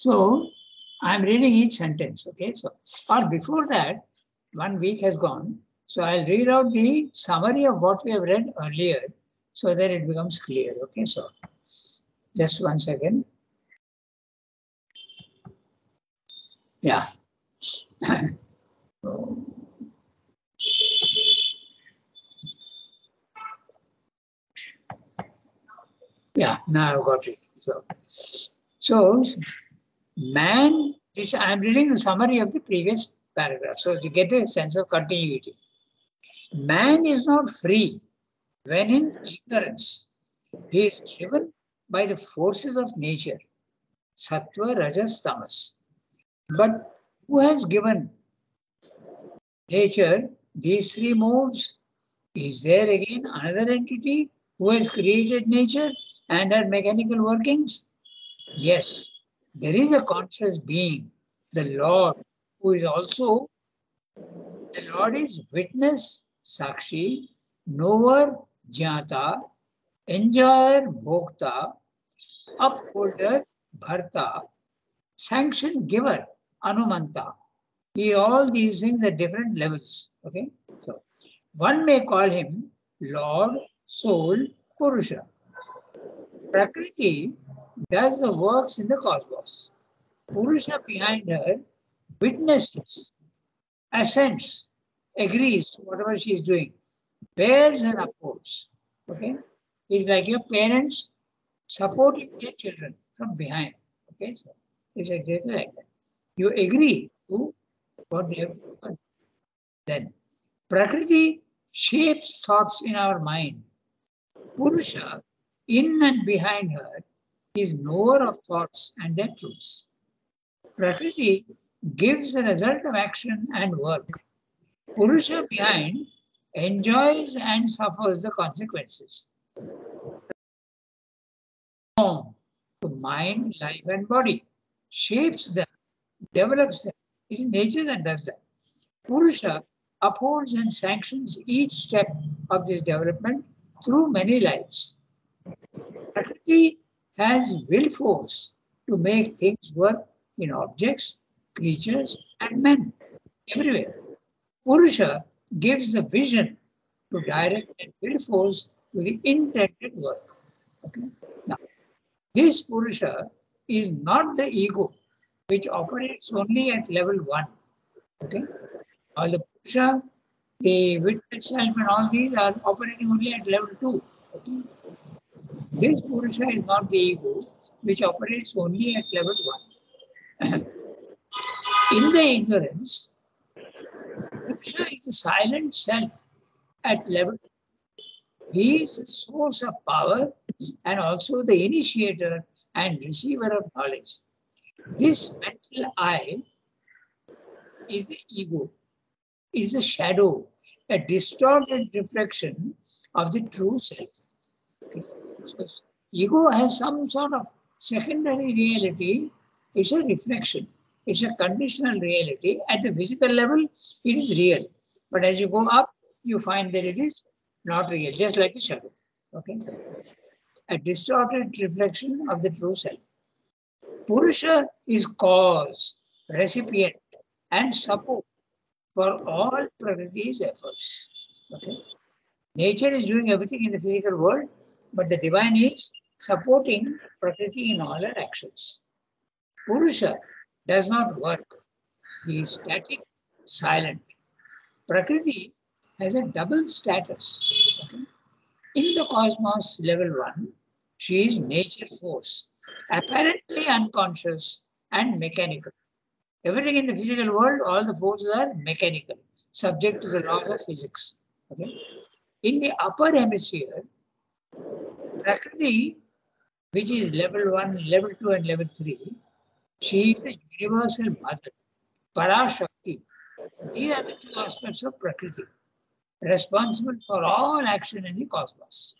So I'm reading each sentence, okay? So, or before that, one week has gone. So I'll read out the summary of what we have read earlier so that it becomes clear, okay? So just one second. Yeah. yeah, now I've got it. So, so man, this I'm reading the summary of the previous paragraph. So to get a sense of continuity. Man is not free when in ignorance. He is driven by the forces of nature, sattva, rajas, tamas. But who has given nature these three modes? Is there again another entity who has created nature and her mechanical workings? Yes, there is a conscious being, the Lord, who is also, the Lord is witness, Sakshi, knower, Jnata, enjoyer, Bhokta, upholder, Bharta, sanction giver, Anumanta. He, all these things at different levels. Okay, so one may call him Lord, Soul, Purusha. Prakriti does the works in the cosmos. Purusha behind her witnesses, assents, agrees to whatever she is doing, bears and upholds. Okay? It's like your parents supporting their children from behind. Okay, so it's exactly like that. You agree to what they have done. Then Prakriti shapes thoughts in our mind. Purusha, in and behind her, is knower of thoughts and their truths. Prakriti gives the result of action and work. Purusha behind enjoys and suffers the consequences. To mind, life, and body, shapes them, develops them. It is nature that does that. Purusha upholds and sanctions each step of this development through many lives. Prakriti has will force to make things work in objects, creatures, and men everywhere. Purusha gives the vision to direct and will force to the intended work. Okay? Now, this Purusha is not the ego which operates only at level one. Okay? All the Purusha, the witness self and all these are operating only at level two. Okay? This Purusha is not the ego which operates only at level one. In the ignorance, Purusha is the silent self at level. He is the source of power and also the initiator and receiver of knowledge. This mental I is the ego, is a shadow, a distorted reflection of the true self. Ego has some sort of secondary reality, it's a reflection. It's a conditional reality. At the physical level, it is real. But as you go up, you find that it is not real, just like a shadow. Okay? A distorted reflection of the true self. Purusha is cause, recipient, and support for all Prakriti's efforts. Okay? Nature is doing everything in the physical world, but the divine is supporting Prakriti in all her actions. Purusha does not work. He is static, silent. Prakriti has a double status. Okay? In the cosmos level one, she is nature force, apparently unconscious and mechanical. Everything in the physical world, all the forces are mechanical, subject to the laws of physics. Okay? In the upper hemisphere, Prakriti, which is level one, level two, and level three, she is the universal mother, Parashakti. These are the two aspects of Prakriti, responsible for all action in the cosmos.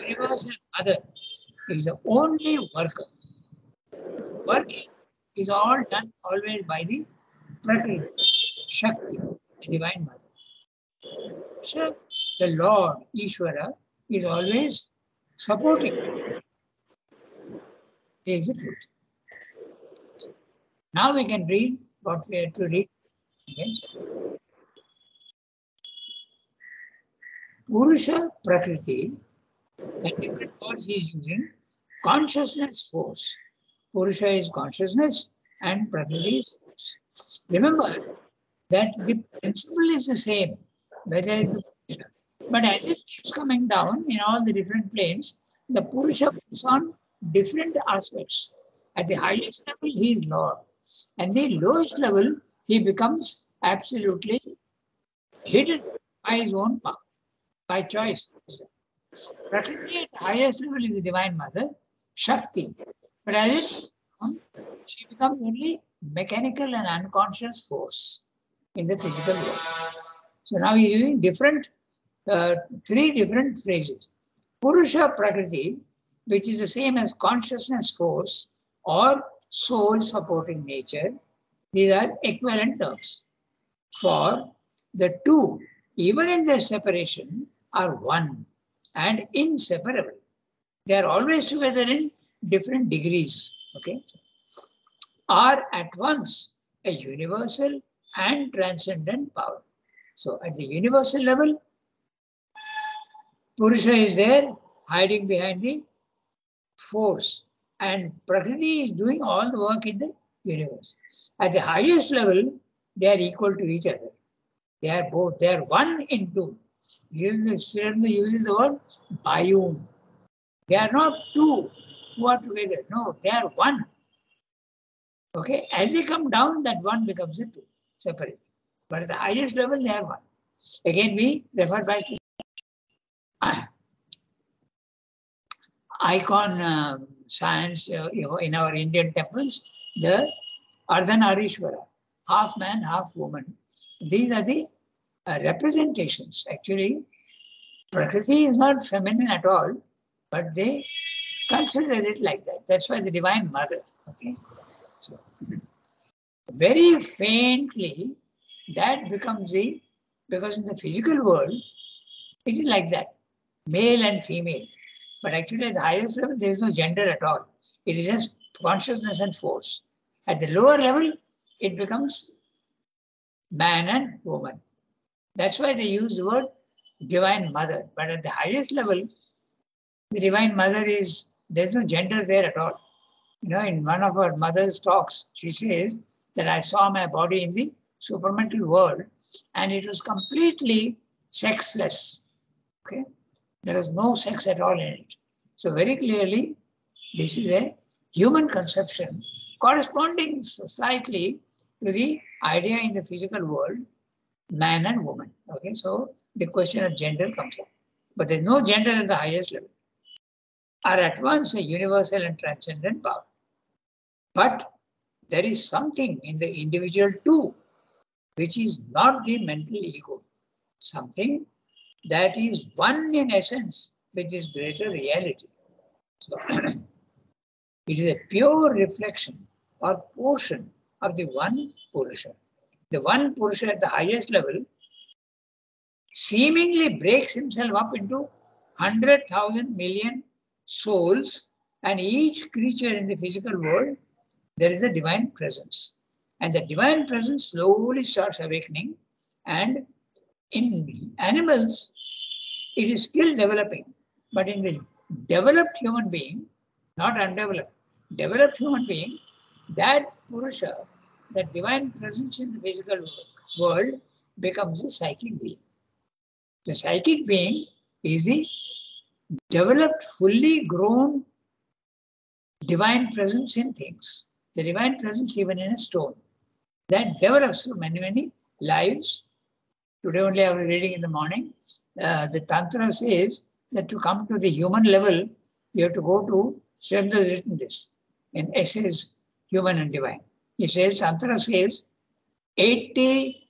Universal mother is the only worker. Working is all done always by the Prakriti, Shakti, the divine mother. So the Lord, Ishvara, is always supporting. There is a. Now we can read what we have to read. Again. Purusha Prakriti, and different words he is using, consciousness force. Purusha is consciousness and Prakriti is force. Remember that the principle is the same, whether it is. But as it keeps coming down in all the different planes, the Purusha puts on different aspects. At the highest level, he is Lord. And the lowest level, he becomes absolutely hidden by his own power, by choice. Prakriti at the highest level is the Divine Mother, Shakti. But as it she becomes only mechanical and unconscious force in the physical world. So now he's using different, uh, three different phrases. Purusha Prakriti, which is the same as consciousness force or soul supporting nature, these are equivalent terms. For the two, even in their separation, are one and inseparable. They are always together in different degrees, okay? Are at once a universal and transcendent power. So at the universal level, Purusha is there hiding behind the force and Prakriti is doing all the work in the universe. At the highest level, they are equal to each other. They are both, they are one in two. Sri Aurobindo uses the word biune. They are not two who are together. No, they are one. Okay, as they come down, that one becomes a two, separate. But at the highest level, they are one. Again, we refer back to icon uh, science uh, you know, in our Indian temples, the Ardhanarishwara, half man, half woman. These are the uh, representations. Actually, Prakriti is not feminine at all, but they consider it like that. That's why the Divine Mother. Okay, so very faintly that becomes the because in the physical world it is like that, male and female. But actually, at the highest level, there is no gender at all. It is just consciousness and force. At the lower level, it becomes man and woman. That's why they use the word divine mother. But at the highest level, the divine mother is, there's no gender there at all. You know, in one of her mother's talks, she says that I saw my body in the supramental world and it was completely sexless. Okay. There is no sex at all in it. So very clearly, this is a human conception corresponding slightly to the idea in the physical world, man and woman. Okay, so the question of gender comes up. But there's no gender at the highest level. Are at once a universal and transcendent power. But there is something in the individual too, which is not the mental ego. Something that is one in essence which is greater reality. So it is a pure reflection or portion of the one Purusha. The one Purusha at the highest level seemingly breaks himself up into 100,000 million souls and each creature in the physical world, there is a divine presence. And the divine presence slowly starts awakening and in animals, it is still developing. But in the developed human being, not undeveloped, developed human being, that Purusha, that divine presence in the physical world, becomes the psychic being. The psychic being is the developed, fully grown divine presence in things. The divine presence even in a stone. That develops through many, many lives Today only I was reading in the morning. Uh, the Tantra says that to come to the human level, you have to go to, Shem has written this in Essays, Human and Divine. He says, Tantra says, 80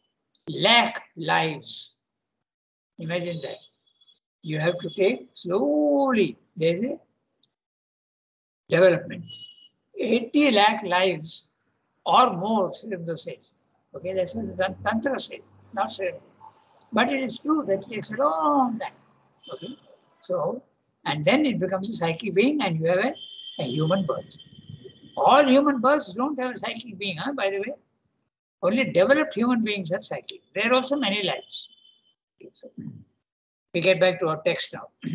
lakh lives. Imagine that. You have to take slowly. There's a development. 80 lakh lives or more, Srimdo says. Okay, that's what the Tantra says, not Srimdo. But it is true that it takes a long time. Okay. So, and then it becomes a psychic being and you have a, a human birth. All human births don't have a psychic being, huh, by the way. Only developed human beings have psychic. There are also many lives. Okay, so we get back to our text now.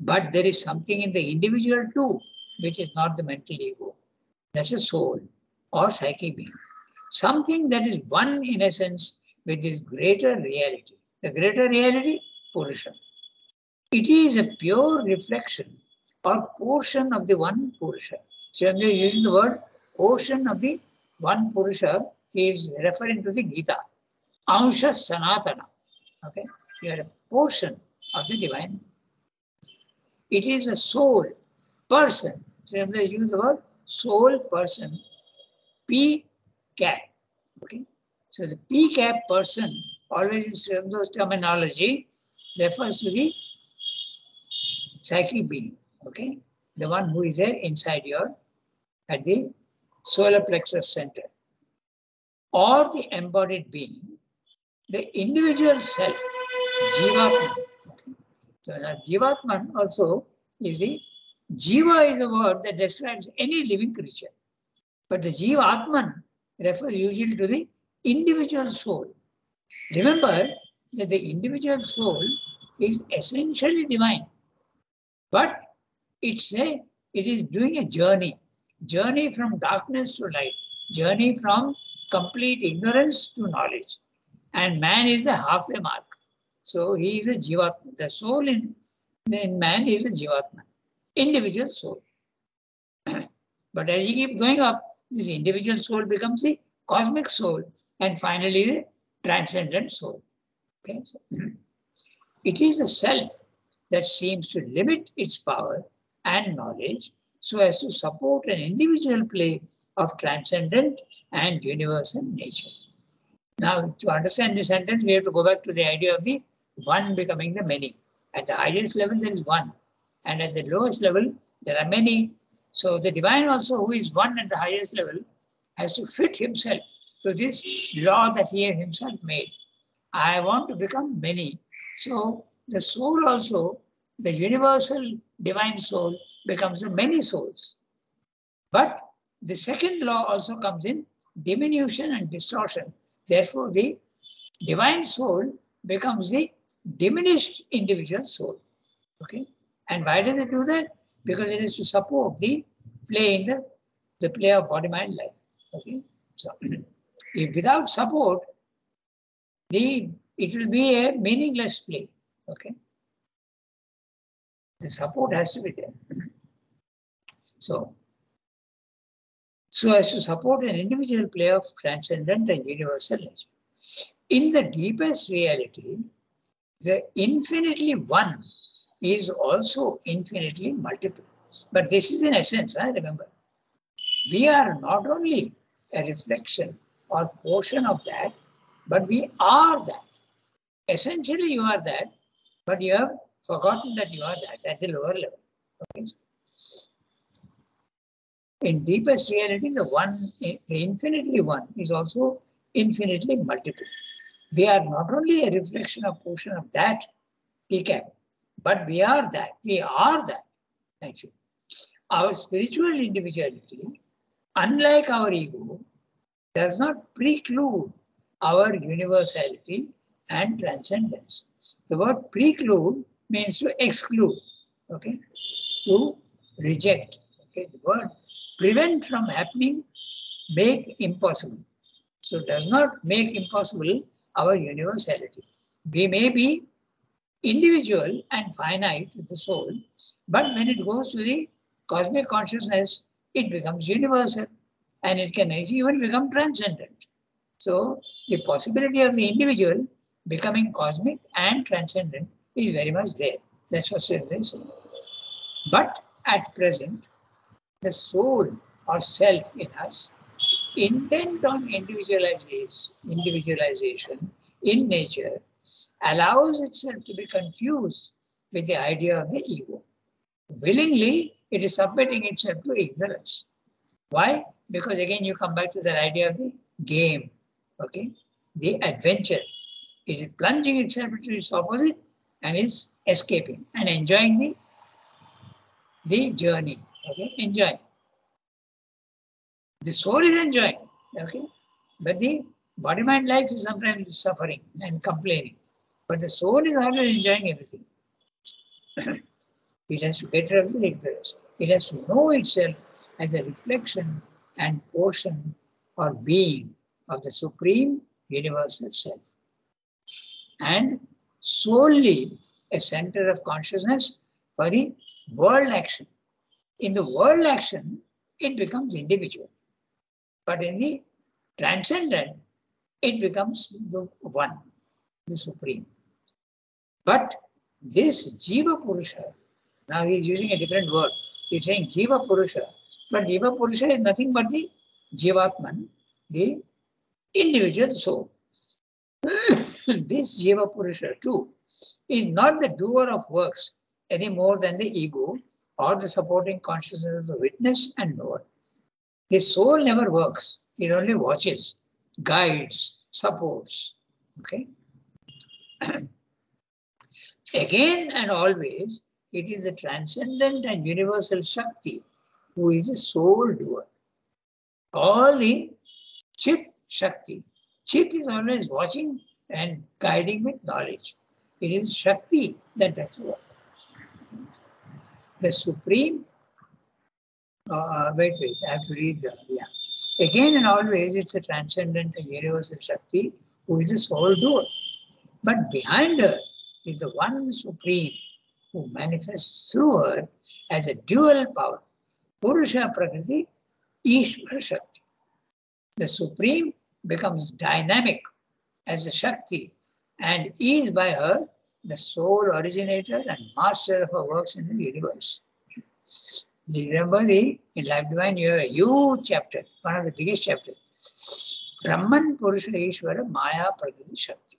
but there is something in the individual too, which is not the mental ego. That's a soul or psychic being. Something that is one in essence with this greater reality. The greater reality, Purusha. It is a pure reflection or portion of the one Purusha. So I'm just using the word portion of the one Purusha is referring to the Gita. Ansha Sanatana. Okay, you are a portion of the divine. It is a soul, person. So I'm just use the word soul person. P cap. Okay, so the P cap person always in those terminology refers to the psychic being. Okay, the one who is there inside your at the solar plexus center, or the embodied being, the individual self, Jivatman. So that Jivatman also is the Jiva is a word that describes any living creature. But the Jivatman refers usually to the individual soul. Remember that the individual soul is essentially divine, but it's a, it is doing a journey journey from darkness to light, journey from complete ignorance to knowledge. And man is the halfway mark. So he is a jivatma. The soul in, in man is a jivatma, individual soul. but as you keep going up, this individual soul becomes the cosmic soul and finally the transcendent soul. Okay, so hmm. it is the self that seems to limit its power and knowledge so as to support an individual play of transcendent and universal nature. Now, to understand this sentence, we have to go back to the idea of the one becoming the many. At the highest level, there is one, and at the lowest level, there are many. So, the divine also, who is one at the highest level, has to fit himself to this law that he himself made. I want to become many. So, the soul also, the universal divine soul, becomes the many souls. But the second law also comes in diminution and distortion. Therefore, the divine soul becomes the diminished individual soul. Okay? And why does it do that? Because it is to support the play in the, the play of body mind life. Okay? So if without support, the it will be a meaningless play. Okay. The support has to be there. So, so as to support an individual play of transcendent and universal nature. In the deepest reality, the infinitely one is also infinitely multiple. But this is in essence, I remember. We are not only a reflection or portion of that, but we are that. Essentially, you are that, but you have forgotten that you are that at the lower level. Okay? In deepest reality, the one, the infinitely one is also infinitely multiple. We are not only a reflection of portion of that PCAP, but we are that. We are that, actually. Our spiritual individuality, unlike our ego, does not preclude our universality and transcendence. The word preclude means to exclude, okay, to reject. Okay, the word prevent from happening, make impossible. So does not make impossible our universality. We may be individual and finite the soul, but when it goes to the cosmic consciousness, it becomes universal and it can even become transcendent. So the possibility of the individual becoming cosmic and transcendent is very much there. That's what we're saying. But at present, the soul or self in us, intent on individualization, individualization in nature allows itself to be confused with the idea of the ego. Willingly, it is submitting itself to ignorance. Why? Because again, you come back to that idea of the game, okay? The adventure. It is plunging itself into its opposite and is escaping and enjoying the, the journey. Okay, enjoy. The soul is enjoying, okay? But the body mind life is sometimes suffering and complaining. But the soul is always enjoying everything. it has to get rid of the ignorance. It has to know itself as a reflection and portion or being of the supreme universal self. And solely a center of consciousness for the world action. In the world action, it becomes individual. But in the transcendent, it becomes the one, the supreme. But this Jiva Purusha, now he is using a different word. He's saying Jiva Purusha, but Jiva Purusha is nothing but the Jivatman, the individual soul. this Jiva Purusha too is not the doer of works any more than the ego or the supporting consciousness of witness and knower. The soul never works, it only watches, guides, supports. Okay? Again and always, it is the transcendent and universal Shakti who is the sole doer. All the Chit Shakti. Chit is always watching and guiding with knowledge. It is Shakti that does the work. The Supreme, uh, wait, wait, I have to read the, yeah. Again and always, it's a transcendent and universal Shakti who is the sole doer. But behind her is the one Supreme who manifests through her as a dual power, Purusha Prakriti, Ishvara Shakti. The Supreme becomes dynamic as the Shakti and is by her the sole originator and master of her works in the universe. Remember the in Life Divine, you have a huge chapter, one of the biggest chapters. Brahman Purusha Ishvara Maya Prakriti Shakti.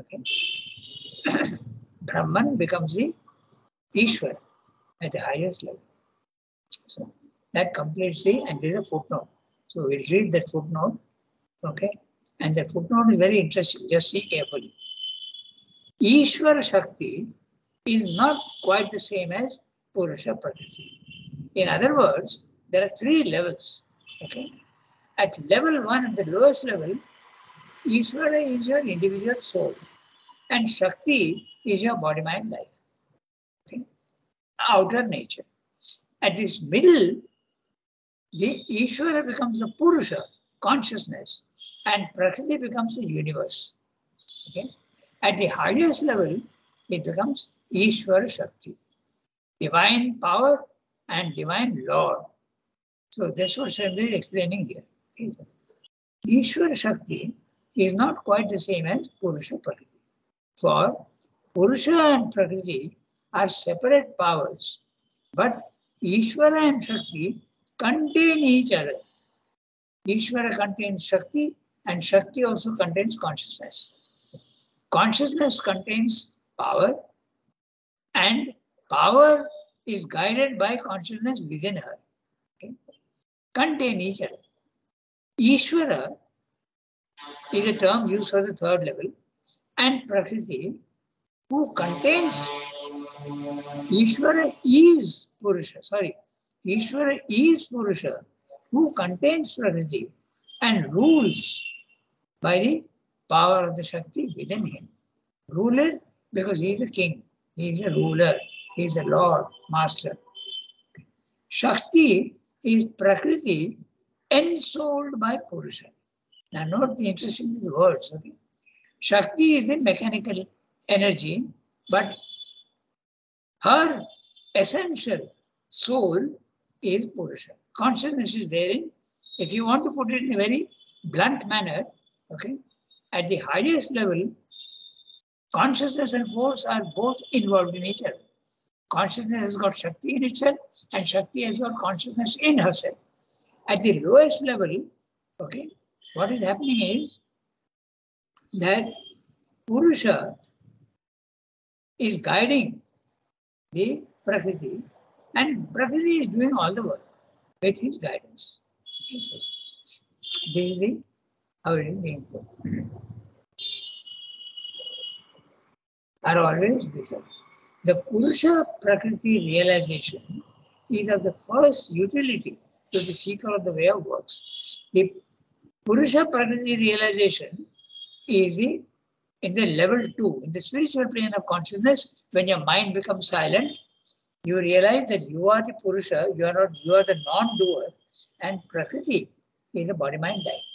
Okay. Brahman becomes the Ishvara at the highest level. So that completes the, and there's a footnote. So we'll read that footnote. Okay. And that footnote is very interesting. Just see carefully. Ishwar Shakti is not quite the same as Purusha Prakriti. In other words, there are three levels. Okay. At level one, at the lowest level, Ishvara is your individual soul, and Shakti is your body, mind, life. Outer nature. At this middle, the Ishvara becomes the Purusha, consciousness, and Prakriti becomes the universe. Okay. At the highest level, it becomes Ishvara Shakti, divine power and divine Lord. So that's what I'm explaining here. Ishvara Shakti is not quite the same as Purusha Prakriti. For Purusha and Prakriti are separate powers, but Ishvara and Shakti contain each other. Ishvara contains Shakti and Shakti also contains consciousness. Consciousness contains power and power is guided by consciousness within her. Okay? Contain each other. Ishvara is a term used for the third level and Prakriti who contains Ishvara is Purusha, sorry, Ishvara is Purusha who contains Prakriti and rules by the power of the Shakti within him. Ruler because he is a king, he is a ruler, he is a lord, master. Shakti is Prakriti ensouled by Purusha. Now note the interesting words. Okay? Shakti is a mechanical energy, but her essential soul is Purusha. Consciousness is therein. If you want to put it in a very blunt manner, okay, at the highest level, consciousness and force are both involved in each other. Consciousness has got Shakti in itself, and Shakti has got consciousness in herself. At the lowest level, okay, what is happening is that Purusha is guiding the Prakriti, and Prakriti is doing all the work with his guidance. Okay, so this is the how it is being put. Are always results. The Purusha Prakriti realization is of the first utility to the seeker of the way of works. The Purusha Prakriti realization is the, in the level two, in the spiritual plane of consciousness, when your mind becomes silent, you realize that you are the Purusha, you are not, you are the non-doer, and Prakriti is the body-mind life.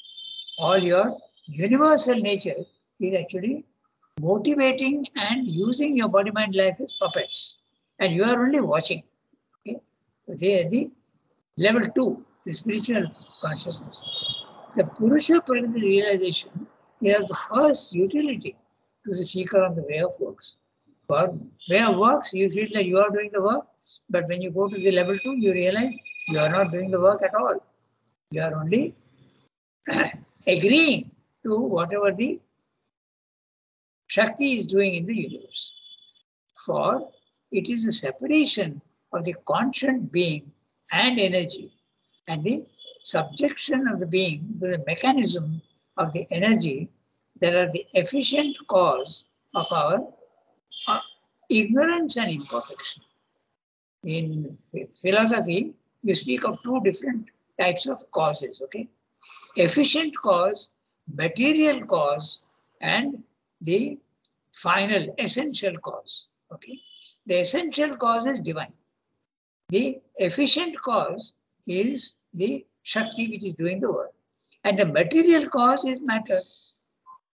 All your universal nature is actually motivating and using your body-mind life as puppets. And you are only watching. Okay? So they are the level two, the spiritual consciousness. The Purusha Prakriti realization is the first utility to the seeker on the way of works. For way of works, you feel that you are doing the work, but when you go to the level two, you realize you are not doing the work at all. You are only agreeing to whatever the Shakti is doing in the universe. For it is the separation of the conscient being and energy and the subjection of the being to the mechanism of the energy that are the efficient cause of our uh, ignorance and imperfection. In philosophy, you speak of two different types of causes, okay? Efficient cause, material cause, and the final essential cause, okay? The essential cause is divine. The efficient cause is the Shakti which is doing the work. And the material cause is matter.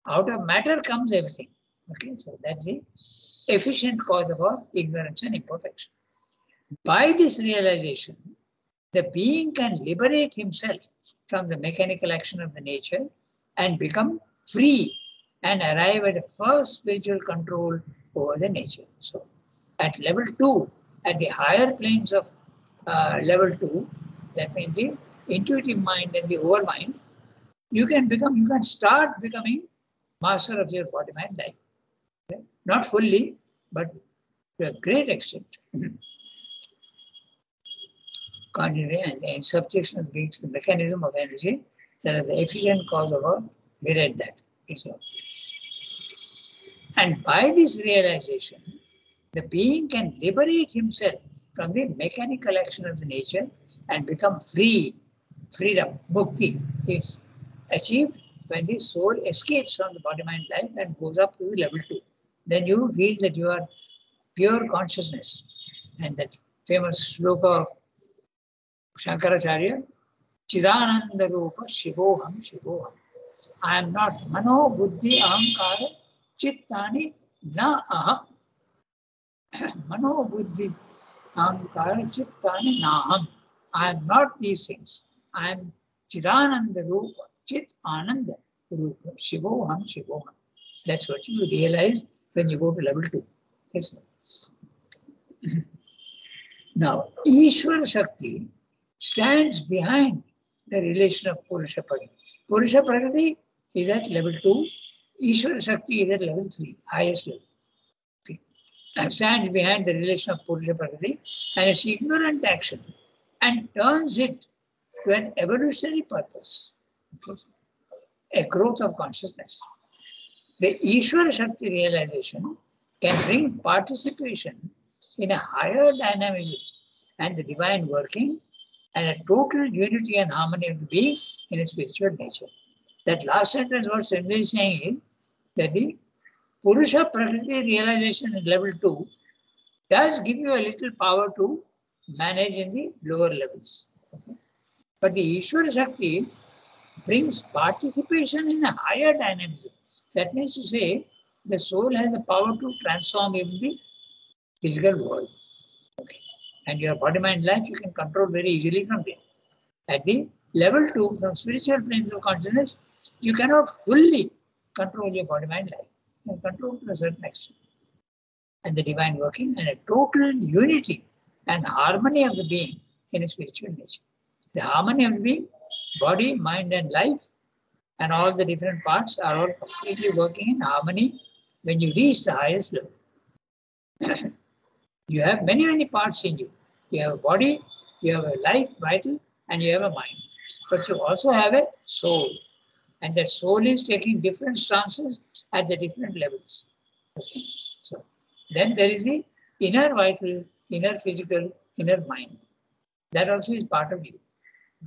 Out of matter comes everything. Okay, so that's the efficient cause of our ignorance and imperfection. By this realization, the being can liberate himself from the mechanical action of the nature and become free and arrive at a first spiritual control over the nature. So, at level two, at the higher planes of uh, level two, that means the intuitive mind and the overmind, you can become, you can start becoming master of your body mind life. Okay? Not fully, but to a great extent. Continuity and, and subjection of beings, the mechanism of energy, that is the efficient cause of a, read that. And by this realization, the being can liberate himself from the mechanical action of the nature and become free. Freedom, mukti, is achieved when the soul escapes from the body mind life and goes up to level two. Then you feel that you are pure consciousness. And that famous sloka of Shankaracharya, Chidananda Rupa Shivoham Shivoham. I am not Mano Buddhi Ahankara Chittani Na Aham. Mano Buddhi Ahankara Chittani Naham. I am not these things. I am Chidananda Rupa, Chit Ananda Rupa, Shivoham Shivoham. That's what you realize when you go to level two. Yes. Now, Ishwar Shakti stands behind the relation of Purusha Prakriti. Purusha Prakriti is at level two, Ishwar Shakti is at level three, highest level. Okay. Stands behind the relation of Purusha Prakriti and its ignorant action and turns it to an evolutionary purpose, a growth of consciousness. The Ishwara Shakti realization can bring participation in a higher dynamism and the divine working and a total unity and harmony of the being in a spiritual nature. That last sentence, what Swami is saying is that the Purusha Prakriti realization at level 2 does give you a little power to manage in the lower levels. But the Ishwara Shakti brings participation in a higher dynamism. That means to say, the soul has the power to transform even the physical world. Okay. And your body, mind, life, you can control very easily from there. At the level two, from spiritual planes of consciousness, you cannot fully control your body, mind, life. You can control to a certain extent. And the divine working and a total unity and harmony of the being in a spiritual nature. The harmony of the being, body, mind, and life, and all the different parts are all completely working in harmony when you reach the highest level. you have many, many parts in you. You have a body, you have a life, vital, and you have a mind. But you also have a soul. And that soul is taking different stances at the different levels. Okay? So then there is the inner vital inner physical, inner mind. That also is part of you.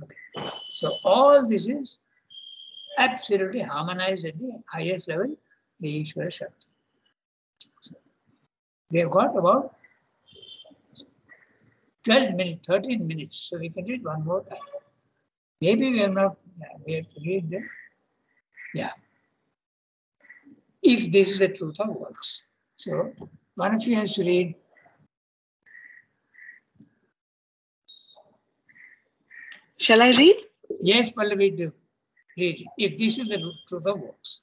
Okay. So all this is absolutely harmonized at the highest level, the Ishvara Shakti. So we have got about 12 minutes, 13 minutes, so we can read one more time. Maybe we have not, yeah, we have to read them. yeah. If this is the truth of works. So one of you has to read Shall I read? Yes, Pallavi, do. Read. If this is the truth of works.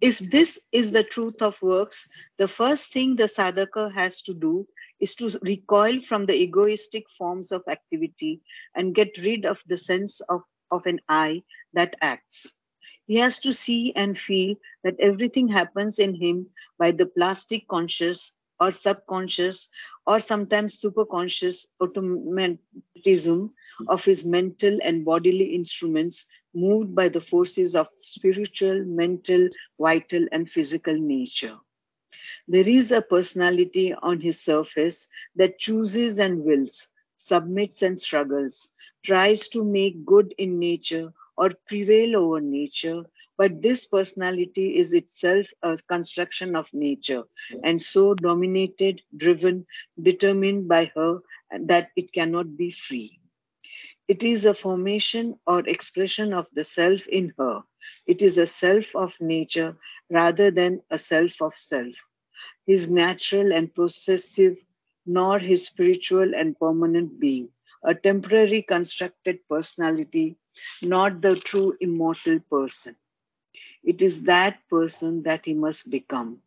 If this is the truth of works, the first thing the sadhaka has to do is to recoil from the egoistic forms of activity and get rid of the sense of, of an I that acts. He has to see and feel that everything happens in him by the plastic conscious or subconscious or sometimes superconscious automatism of his mental and bodily instruments moved by the forces of spiritual, mental, vital, and physical nature. There is a personality on his surface that chooses and wills, submits and struggles, tries to make good in nature or prevail over nature, but this personality is itself a construction of nature and so dominated, driven, determined by her that it cannot be free. It is a formation or expression of the self in her. It is a self of nature rather than a self of self. His natural and possessive, nor his spiritual and permanent being, a temporary constructed personality, not the true immortal person. It is that person that he must become.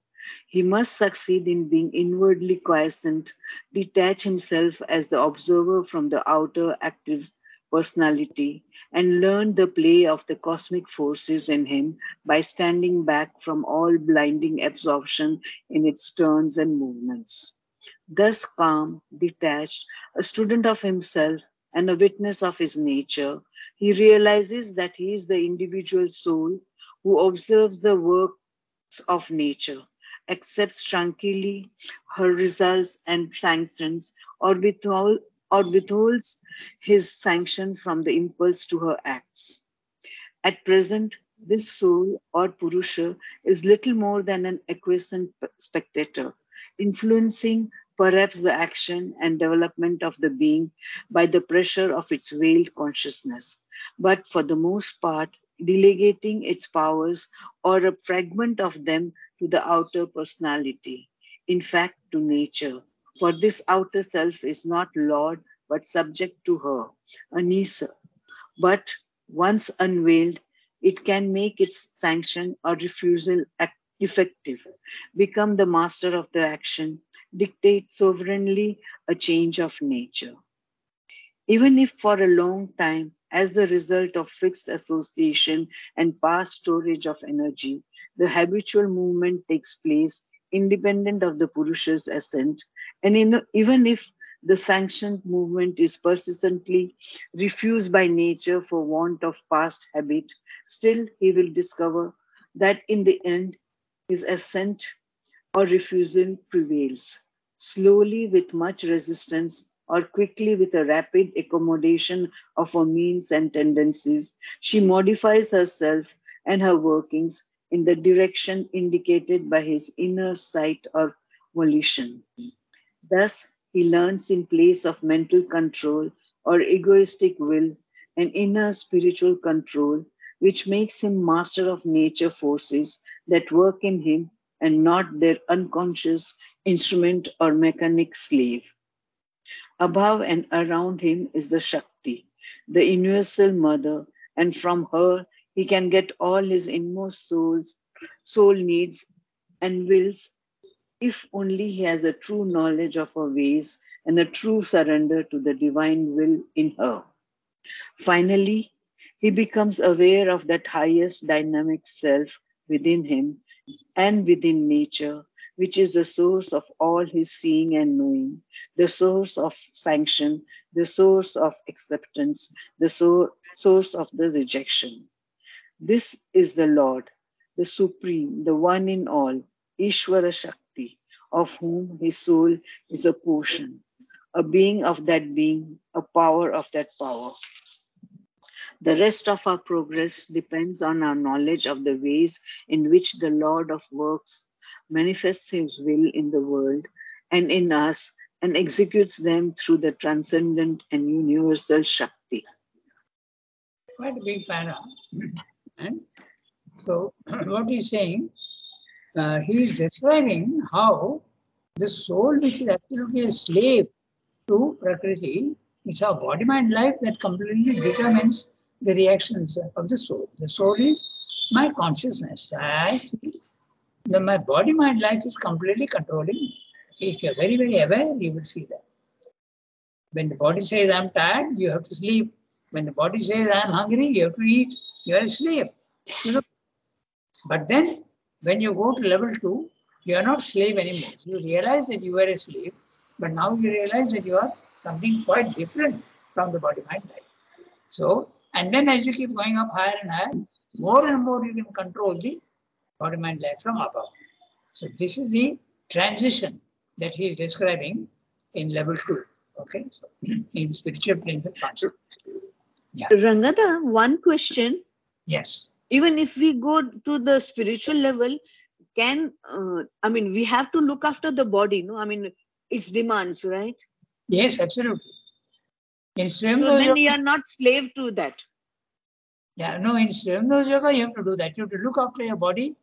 He must succeed in being inwardly quiescent, detach himself as the observer from the outer active personality and learn the play of the cosmic forces in him by standing back from all blinding absorption in its turns and movements. Thus, calm, detached, a student of himself and a witness of his nature, he realizes that he is the individual soul who observes the works of nature, accepts tranquilly her results and sanctions, or withhold, or withholds his sanction from the impulse to her acts. At present, this soul or Purusha is little more than an acquiescent spectator, influencing perhaps the action and development of the being by the pressure of its veiled consciousness, but for the most part, delegating its powers or a fragment of them to the outer personality, in fact, to nature, for this outer self is not Lord, but subject to her, Anisa. But once unveiled, it can make its sanction or refusal effective, become the master of the action, dictate sovereignly a change of nature. Even if for a long time, as the result of fixed association and past storage of energy, the habitual movement takes place independent of the Purusha's assent, and in, even if the sanctioned movement is persistently refused by nature for want of past habit, still he will discover that in the end, his assent or refusal prevails. Slowly, with much resistance, or quickly with a rapid accommodation of her means and tendencies, she modifies herself and her workings in the direction indicated by his inner sight or volition. Thus, he learns in place of mental control or egoistic will an inner spiritual control, which makes him master of nature forces that work in him and not their unconscious instrument or mechanic slave. Above and around him is the Shakti, the universal mother, and from her he can get all his inmost souls, soul needs and wills if only he has a true knowledge of her ways and a true surrender to the divine will in her. Finally, he becomes aware of that highest dynamic self within him and within nature, which is the source of all his seeing and knowing, the source of sanction, the source of acceptance, the so- source of the rejection. This is the Lord, the Supreme, the one in all, Ishvara Shakti, of whom his soul is a portion. a being of that being, a power of that power. The rest of our progress depends on our knowledge of the ways in which the Lord of works manifests his will in the world and in us and executes them through the transcendent and universal Shakti. Quite a big para. And so, what he's saying, uh, he is describing how the soul, which is absolutely a slave to Prakriti, it's our body mind life that completely determines the reactions of the soul. The soul is my consciousness. I, the, my body mind life is completely controlling. me. If you're very, very aware, you will see that. When the body says I'm tired, you have to sleep. When the body says I'm hungry, you have to eat. You are a slave. You know? But then when you go to level two, you are not slave anymore. You realize that you are a slave, but now you realize that you are something quite different from the body mind life. So, and then as you keep going up higher and higher, more and more you can control the body mind life from above. So this is the transition that he is describing in level two. Okay, so in spiritual planes of consciousness. Rangada, one question Yes. even if we go to the spiritual level can uh, i mean we have to look after the body no i mean its demands right Yes, absolutely. In so then Yoga- you are not slave to that Yeah, no, in Swayambhav Yoga, you have to do that. You have to look after your body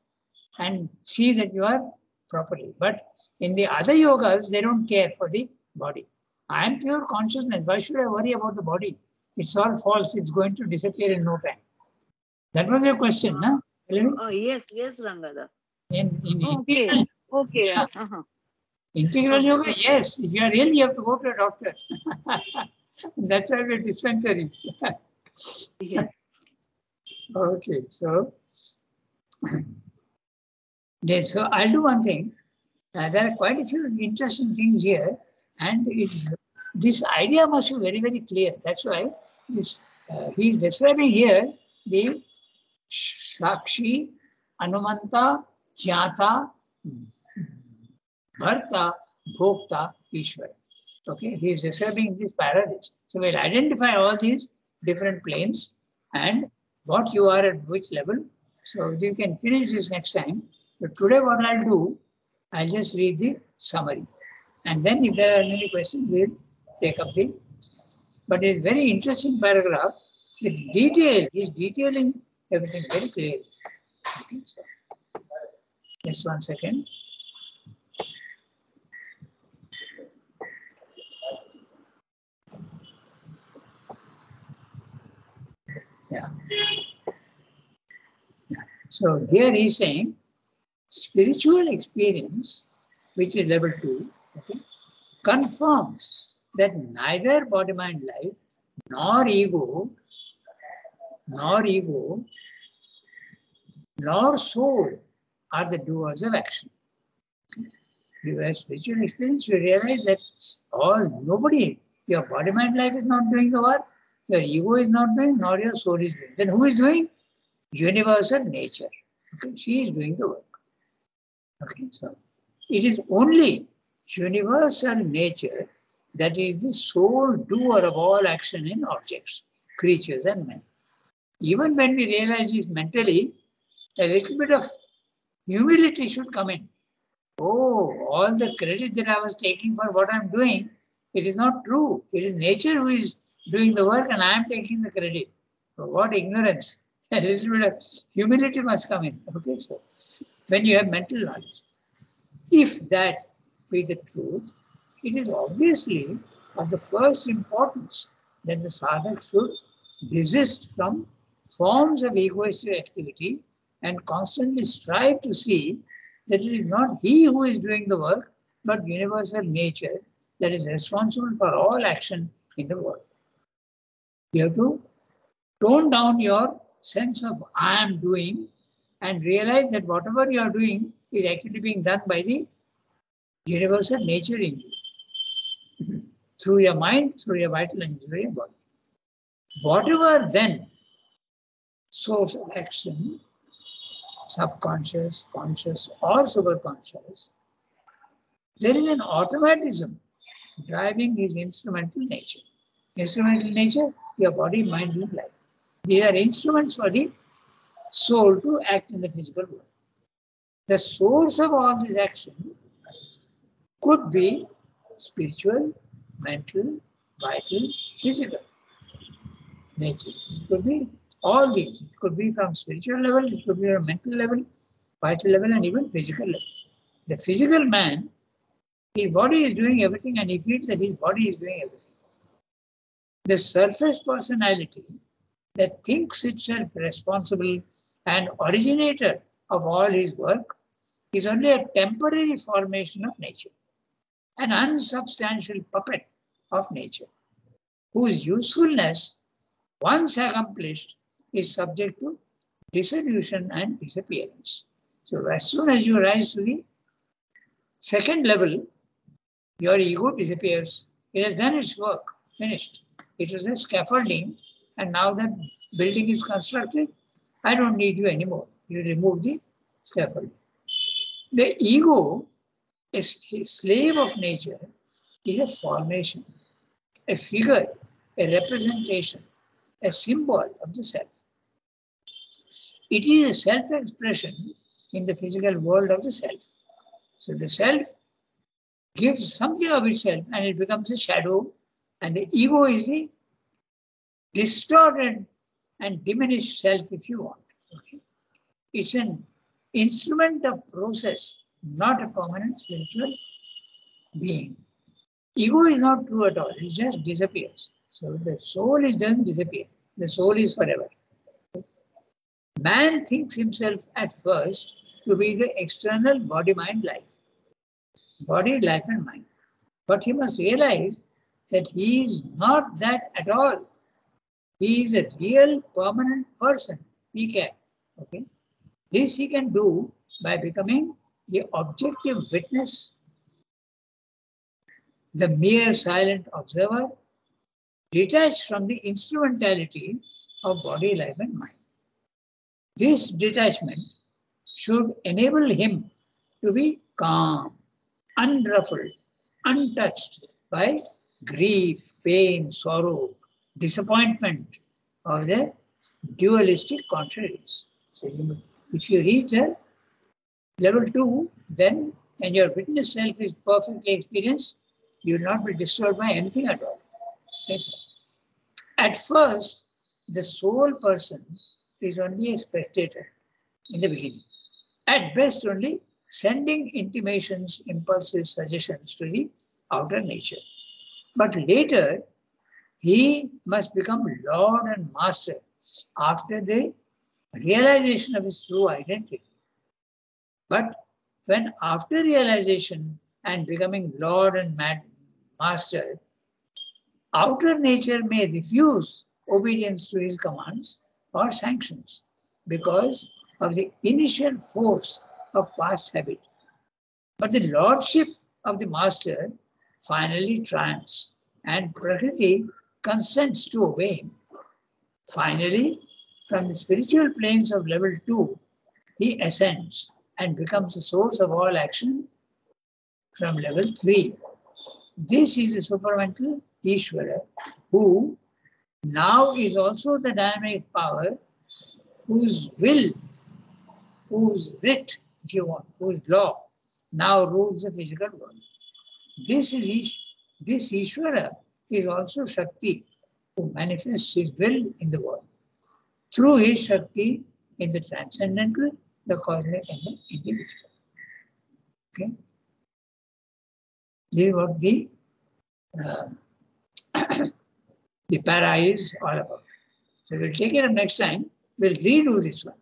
and see that you are properly. But in the other yogas, they don't care for the body. I am pure consciousness. Why should I worry about the body? It's all false. It's going to disappear in no time. That was your question, no? oh yes yes rangada In, in Okay. integral, okay Yeah. uh-huh. integral yoga, yes. If you are ill, you have to go to a doctor. That's why we're dispensaries. yeah. Okay, so so I'll do one thing. Uh, there are quite a few interesting things here, and it's, this idea must be very, very clear. That's why this uh, describing here the Sakshi, Anumanta, Jnata, Bharta, Bhokta, Ishvara. Okay, he is describing these parallels. So we'll identify all these different planes and what you are at which level. So you can finish this next time. But today what I'll do, I'll just read the summary. And then if there are any questions, we'll take up the, but it's very interesting paragraph with detail, he's detailing everything very clearly. Okay, so just one second. Yeah. Yeah. So here he's saying spiritual experience, which is level two, okay, confirms that neither body mind life nor ego, nor ego, nor soul are the doers of action. You have spiritual experience, you realize that all nobody, your body mind life is not doing the work, your ego is not doing, nor your soul is doing. Then who is doing? Universal nature. Okay, she is doing the work. Okay, so it is only universal nature that is the sole doer of all action in objects, creatures, and men. Even when we realize this mentally, a little bit of humility should come in. Oh, all the credit that I was taking for what I'm doing, it is not true. It is nature who is doing the work and I am taking the credit. So what ignorance. A little bit of humility must come in. Okay, so when you have mental knowledge. If that be the truth, it is obviously of the first importance that the sadhak should desist from forms of egoistic activity and constantly strive to see that it is not he who is doing the work, but universal nature that is responsible for all action in the world. You have to tone down your sense of I am doing and realize that whatever you are doing is actually being done by the universal nature in you. through your mind, through your vital and through your body. Whatever then source of action, subconscious, conscious, or superconscious, there is an automatism driving his instrumental nature. Instrumental nature, your body, mind, and life. These are instruments for the soul to act in the physical world. The source of all this action could be spiritual, mental, vital, physical nature. It could be all these. It could be from spiritual level, it could be from mental level, vital level, and even physical level. The physical man, his body is doing everything and he feels that his body is doing everything. The surface personality that thinks itself responsible and originator of all his work is only a temporary formation of nature, an unsubstantial puppet of nature, whose usefulness, once accomplished, is subject to dissolution and disappearance. So as soon as you rise to the second level, your ego disappears. It has done its work, finished. It was a scaffolding, and now that building is constructed, I don't need you anymore. You remove the scaffold. The ego, is a slave of nature, is a formation, a figure, a representation, a symbol of the self. It is a self expression in the physical world of the self. So the self gives something of itself and it becomes a shadow, and the ego is the distorted and diminished self, if you want. Okay? It's an instrument of process, not a permanent spiritual being. Ego is not true at all, it just disappears. So the soul is doesn't disappear. The soul is forever. Man thinks himself at first to be the external body, mind, life. Body, life, and mind. But he must realize that he is not that at all. He is a real permanent person. He can. Okay. This he can do by becoming the objective witness, the mere silent observer, detached from the instrumentality of body, life, and mind. This detachment should enable him to be calm, unruffled, untouched by grief, pain, sorrow, disappointment, or the dualistic contraries. So if you reach the level two, then and your witness self is perfectly experienced, you will not be disturbed by anything at all. At first, the soul person is only a spectator in the beginning. At best, only sending intimations, impulses, suggestions to the outer nature. But later, he must become Lord and Master after the realization of his true identity. But when after realization and becoming Lord and Master, outer nature may refuse obedience to his commands or sanctions because of the initial force of past habit. But the lordship of the master finally triumphs and Prakriti consents to obey him. Finally, from the spiritual planes of level 2, he ascends and becomes the source of all action from level 3. This is the supramental Ishvara who now is also the dynamic power whose will, whose writ, if you want, whose law now rules the physical world. This is Ish, this Ishvara is also Shakti who manifests his will in the world. Through his Shakti in the transcendental, the cosmic, and the individual. Okay? This is what the uh, the para is all about. So we'll take it up next time. We'll redo this one.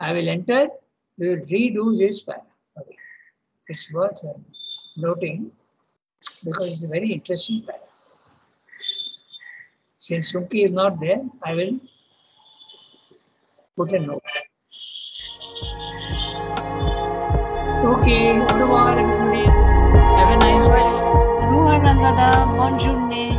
I will enter, we will redo this para. Okay. It's worth noting because it's a very interesting para. Since Sunki is not there, I will put a note. Okay, au revoir everybody. Have a nice day. Ruha Rangada, bonne.